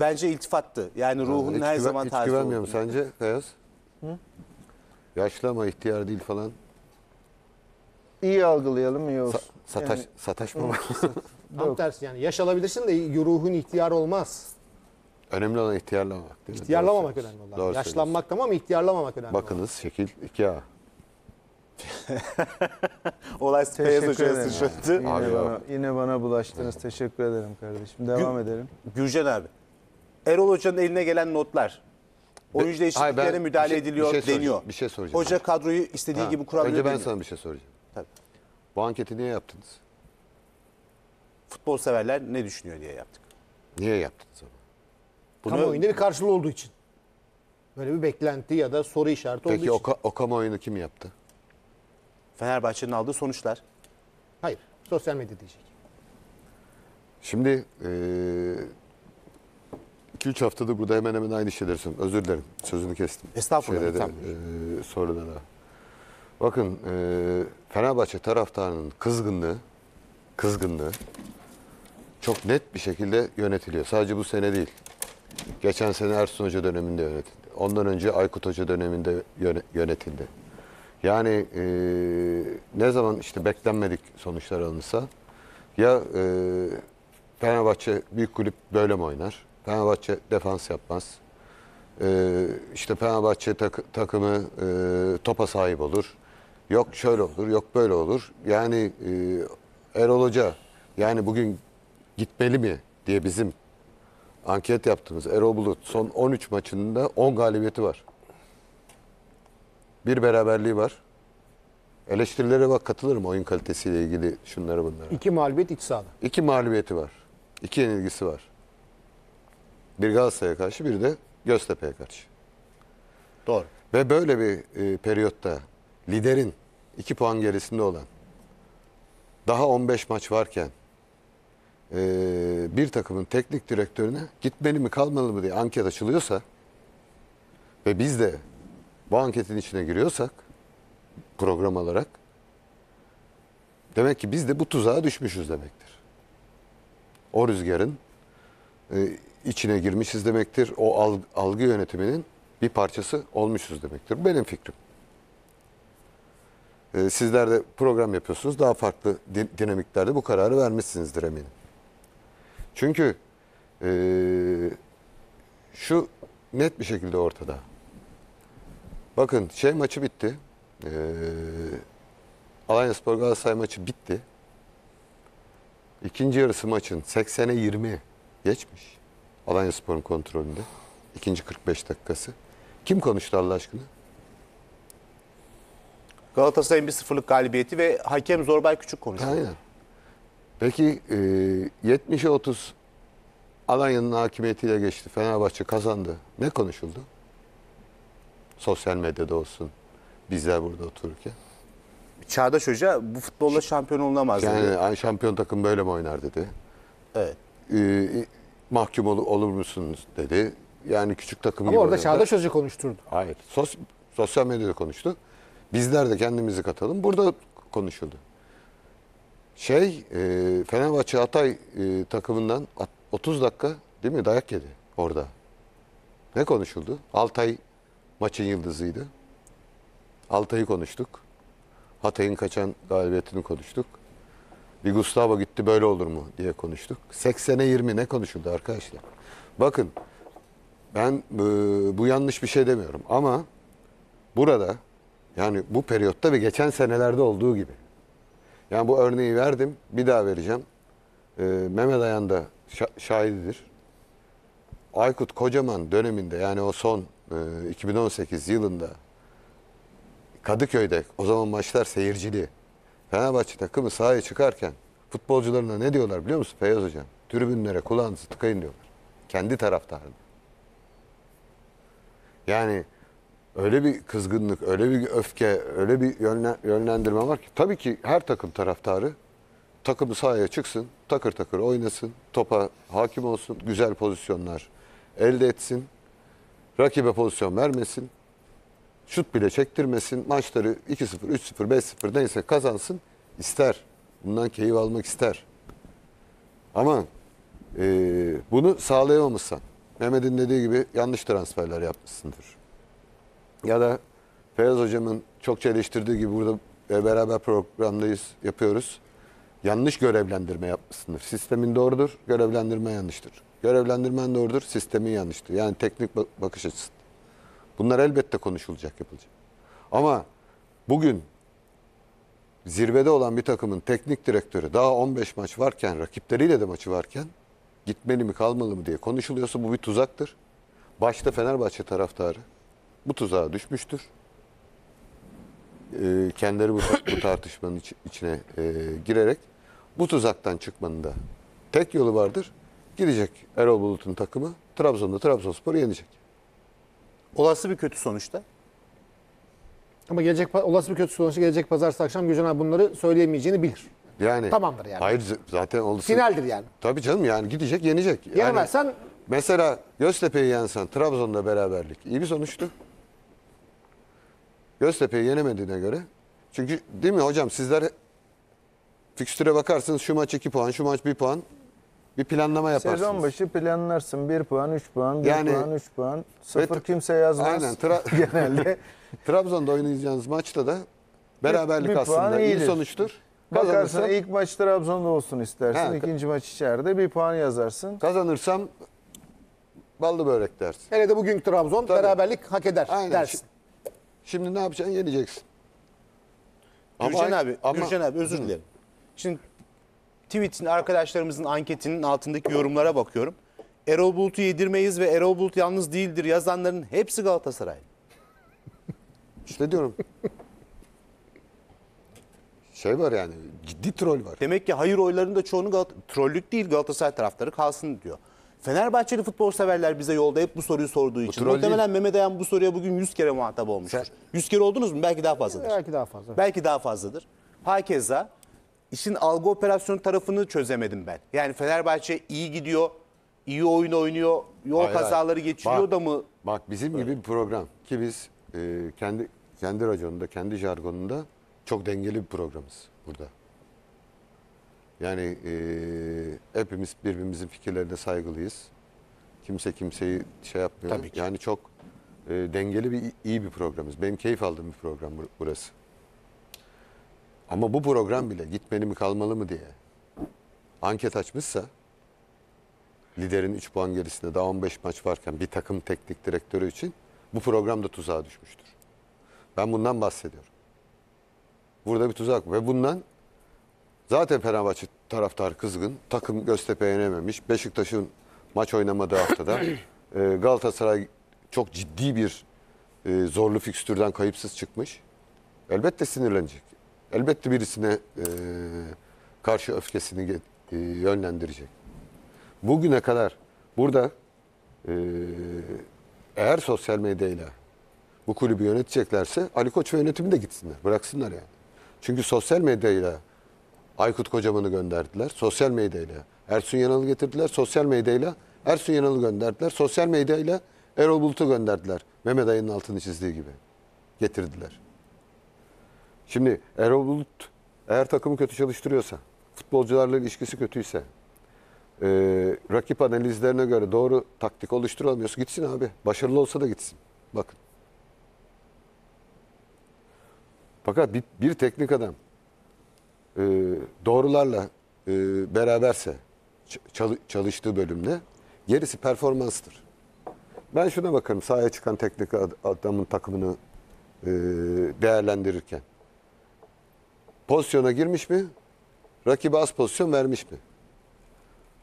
bence iltifattı. Yani ruhun hiç her güven- zaman hiç taze güvenmiyorum olduğunu. sence Beyaz? Yaşlı ama ihtiyar değil falan. İyi algılayalım iyi olsun. Sa- sataş, Yani- sataşma var. Tam Yok. tersi yani yaş alabilirsin de ruhun ihtiyar olmaz. Önemli olan ihtiyarlamamak değil mi? İhtiyarlamamak Doğru önemli olan. Doğru Yaşlanmak tamam ama ihtiyarlamamak önemli. Bakınız şekil 2A. Olay Teşekkür hocaya ederim. sıçradı. Yine bana, yine bana bulaştınız. Teşekkür ederim kardeşim. Devam edelim. Gürcan abi. Erol Hoca'nın eline gelen notlar. Oyuncu ben müdahale bir şey- ediliyor bir şey soracağım, deniyor. bir şey soracağım. Hoca kadroyu istediği Ha, gibi kurabiliyor. Önce ben deniyor. sana bir şey soracağım. Tabii. Bu anketi niye yaptınız? Futbol severler ne düşünüyor diye yaptık. Niye yaptınız ama? Bunu Kamuoyunda bir karşılığı olduğu için. Böyle bir beklenti ya da soru işareti olduğu Peki için. o, ka- o kamuoyunu kim yaptı? Fenerbahçe'nin aldığı sonuçlar. Hayır. Sosyal medya diyecek. Şimdi 2-3 haftadır burada hemen hemen aynı şeyleri söylüyorum. Özür dilerim. Sözünü kestim. Estağfurullah, Şeyde soruda da. Bakın eee, Fenerbahçe taraftarının kızgınlığı kızgınlığı çok net bir şekilde yönetiliyor. Sadece bu sene değil. Geçen sene Ersun Hoca döneminde yönetildi. Ondan önce Aykut Hoca döneminde yöne- yönetildi. Yani eee, ne zaman işte beklenmedik sonuçlar alınsa ya eee, Fenerbahçe büyük kulüp böyle mi oynar? Fenerbahçe defans yapmaz. Eee işte Fenerbahçe tak- takımı eee, topa sahip olur. Yok şöyle olur, yok böyle olur. Yani eee Erol Hoca yani bugün gitmeli mi diye bizim anket yaptığımız Erol Bulut son 13 maçında 10 galibiyeti var. Bir beraberliği var. Eleştirilere bak katılırım oyun kalitesiyle ilgili şunları bunlara. İki mağlubiyet iç sahada. İki mağlubiyeti var. İki yenilgisi var. Bir Galatasaray'a karşı bir de Göztepe'ye karşı. Doğru. Ve böyle bir e, periyotta liderin iki puan gerisinde olan daha 15 maç varken e, bir takımın teknik direktörüne gitmeli mi kalmalı mı diye anket açılıyorsa ve biz de bu anketin içine giriyorsak program olarak demek ki biz de bu tuzağa düşmüşüz demektir. O rüzgarın e, içine girmişiz demektir. O algı, algı yönetiminin bir parçası olmuşuz demektir. Benim fikrim. E, sizler de program yapıyorsunuz. Daha farklı di- dinamiklerde bu kararı vermişsinizdir eminim. Çünkü e, şu net bir şekilde ortada. Bakın şey maçı bitti. E, Alanya Spor Galatasaray maçı bitti. İkinci yarısı maçın 80'e 20 geçmiş. Alanya Spor'un kontrolünde. İkinci 45 dakikası. Kim konuştu Allah aşkına? Galatasaray'ın bir sıfırlık galibiyeti ve hakem Zorbay Küçük konuştu. Aynen. Peki e, 70'e 30 Alanya'nın hakimiyetiyle geçti. Fenerbahçe kazandı. Ne konuşuldu? Sosyal medyada olsun. Bizler burada otururken. Çağdaş Hoca bu futbolla şampiyon olunamaz Yani dedi. "Ay, şampiyon takım böyle mi oynar dedi. Evet. E, mahkum ol- olur musunuz dedi. Yani küçük takım Ama gibi orada oynadı. Çağdaş Hoca konuşturdu. Hayır. Sos, sosyal medyada konuştu. Bizler de kendimizi katalım. Burada konuşuldu. Şey, e, Fenerbahçe Hatay e, takımından at- 30 dakika değil mi dayak yedi orada. Ne konuşuldu? Altay maçın yıldızıydı. Altay'ı konuştuk. Hatay'ın kaçan galibiyetini konuştuk. Bir Gustavo gitti böyle olur mu diye konuştuk. 80'e 20 ne konuşuldu arkadaşlar? Bakın ben e, bu yanlış bir şey demiyorum ama burada yani bu periyotta ve geçen senelerde olduğu gibi. Yani bu örneği verdim bir daha vereceğim. E, Mehmet Ayan da şa- şahididir. Aykut Kocaman döneminde yani o son e, 2018 yılında Kadıköy'de o zaman maçlar seyircili. Fenerbahçe takımı sahaya çıkarken futbolcularına ne diyorlar biliyor musun Feyyaz Hocam? Tribünlere kulağınızı tıkayın diyorlar. Kendi taraftarına. Yani öyle bir kızgınlık, öyle bir öfke, öyle bir yönlen- yönlendirme var ki tabii ki her takım taraftarı takımı sahaya çıksın, takır takır oynasın, topa hakim olsun, güzel pozisyonlar elde etsin, rakibe pozisyon vermesin, şut bile çektirmesin, maçları 2-0, 3-0, 5-0 neyse kazansın ister. Bundan keyif almak ister. Ama eee, bunu sağlayamamışsan, Mehmet'in dediği gibi yanlış transferler yapmışsındır. Ya da Feyyaz Hocam'ın çok eleştirdiği gibi burada e, beraber programdayız, yapıyoruz. Yanlış görevlendirme yapmışsındır. Sistemin doğrudur, görevlendirme yanlıştır. Görevlendirmen doğrudur, sistemin yanlıştır. Yani teknik bak- bakış açısı. Bunlar elbette konuşulacak, yapılacak. Ama bugün zirvede olan bir takımın teknik direktörü daha 15 maç varken, rakipleriyle de maçı varken gitmeli mi kalmalı mı diye konuşuluyorsa bu bir tuzaktır. Başta Fenerbahçe taraftarı bu tuzağa düşmüştür. Ee, kendileri bu, bu tartışmanın iç- içine e, girerek bu tuzaktan çıkmanın da tek yolu vardır. Gidecek Erol Bulut'un takımı Trabzon'da Trabzonspor'u yenecek. Olası bir kötü sonuçta. Ama gelecek olası bir kötü sonuçta gelecek pazartesi akşam Gülcan abi bunları söyleyemeyeceğini bilir. Yani Tamamdır yani. Hayır zaten olası. Finaldir yani. Tabii canım yani gidecek yenecek. Yani Yenemezsen mesela Göztepe'yi yensen Trabzon'da beraberlik iyi bir sonuçtu. Göztepe'yi yenemediğine göre. Çünkü değil mi hocam sizler fikstüre bakarsınız şu maç 2 puan, şu maç 1 puan. Bir planlama yaparsınız. Sezon başı planlarsın 1 puan, 3 puan, 1 Yani- puan, 3 puan. 0 Ve- kimse yazmaz. Aynen, tra- Genelde. Trabzon'da oynayacağınız maçta da beraberlik bir puan aslında iyi iyidir. sonuçtur. Bakarsın Kazanırsam, ilk maç Trabzon'da olsun istersin. Ha, ikinci maç içeride bir puan yazarsın. kazanırsam ballı börek dersin. hele de bugünkü Trabzon Tabii. beraberlik hak eder Aynen. dersin. Şimdi ne yapacaksın? Yeneceksin. Gürcan Ama- abi, ama- Gürcan abi özür dilerim. Şimdi tweet'in arkadaşlarımızın anketinin altındaki yorumlara bakıyorum. Erol Bulut'u yedirmeyiz ve Erol Bulut yalnız değildir yazanların hepsi Galatasaray. İşte diyorum. şey var yani ciddi troll var. Demek ki hayır oylarının da çoğunu Galat trollük değil Galatasaray taraftarı kalsın diyor. Fenerbahçeli futbol severler bize yolda hep bu soruyu sorduğu için. troll Muhtemelen Mehmet Ayan bu soruya bugün 100 kere muhatap olmuştur. Sen- 100 kere oldunuz mu? Belki daha fazladır. Belki daha fazla. Belki daha fazladır. Hakeza işin algı operasyonu tarafını çözemedim ben. Yani Fenerbahçe iyi gidiyor, iyi oyun oynuyor, yol Hayır, kazaları hayır. geçiriyor Bak, da mı? Bak bizim gibi bir program ki biz e, kendi kendi raconunda, kendi jargonunda çok dengeli bir programız burada. Yani e, hepimiz birbirimizin fikirlerine saygılıyız. Kimse kimseyi şey yapmıyor. Tabii ki. Yani çok e, dengeli bir iyi bir programız. Benim keyif aldığım bir program bur- burası. Ama bu program bile gitmeli mi kalmalı mı diye anket açmışsa liderin 3 puan gerisinde daha 15 maç varken bir takım teknik direktörü için bu program da tuzağa düşmüştür. Ben bundan bahsediyorum. Burada bir tuzak ve bundan zaten Fenerbahçe taraftar kızgın. Takım Göztepe yenememiş. Beşiktaş'ın maç oynamadığı haftada e, Galatasaray çok ciddi bir e, zorlu fikstürden kayıpsız çıkmış. Elbette sinirlenecek. Elbette birisine e, karşı öfkesini e, yönlendirecek. Bugüne kadar burada e, eğer sosyal medyayla bu kulübü yöneteceklerse Ali Koç ve yönetimi de gitsinler. Bıraksınlar yani. Çünkü sosyal medyayla Aykut Kocaman'ı gönderdiler. Sosyal medyayla Ersun Yanal'ı getirdiler. Sosyal medyayla Ersun Yanal'ı gönderdiler. Sosyal medyayla Erol Bulut'u gönderdiler. Mehmet Ay'ın altını çizdiği gibi. Getirdiler. Şimdi Erol Bulut eğer takımı kötü çalıştırıyorsa, futbolcularla ilişkisi kötüyse, e, rakip analizlerine göre doğru taktik oluşturamıyorsa gitsin abi. Başarılı olsa da gitsin. Bakın. Fakat bir, bir teknik adam e, doğrularla e, beraberse ç- çalı- çalıştığı bölümde gerisi performanstır. Ben şuna bakarım sahaya çıkan teknik ad- adamın takımını e, değerlendirirken. Pozisyona girmiş mi? Rakibe az pozisyon vermiş mi?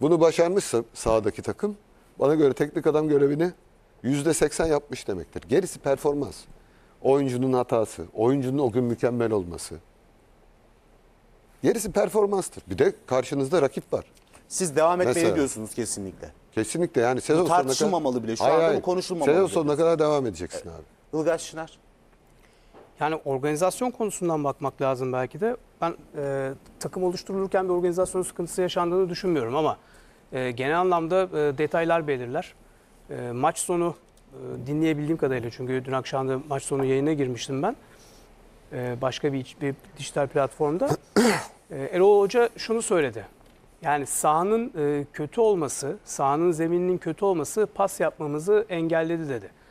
Bunu başarmışsa sahadaki takım bana göre teknik adam görevini yüzde seksen yapmış demektir. Gerisi performans. Oyuncunun hatası, oyuncunun o gün mükemmel olması. Gerisi performanstır. Bir de karşınızda rakip var. Siz devam etmeli Mesela. diyorsunuz kesinlikle. Kesinlikle yani sezon sonuna tartışılmamalı kadar... bile. Şu anda bu konuşulmamalı Sezon sonuna kadar devam edeceksin abi. Ilgaz Çınar. Yani organizasyon konusundan bakmak lazım belki de. Ben e, takım oluşturulurken bir organizasyon sıkıntısı yaşandığını düşünmüyorum ama e, genel anlamda e, detaylar belirler. E, maç sonu e, dinleyebildiğim kadarıyla çünkü dün akşam da maç sonu yayına girmiştim ben. E, başka bir, bir dijital platformda. E, Erol Hoca şunu söyledi. Yani sahanın e, kötü olması, sahanın zemininin kötü olması pas yapmamızı engelledi dedi.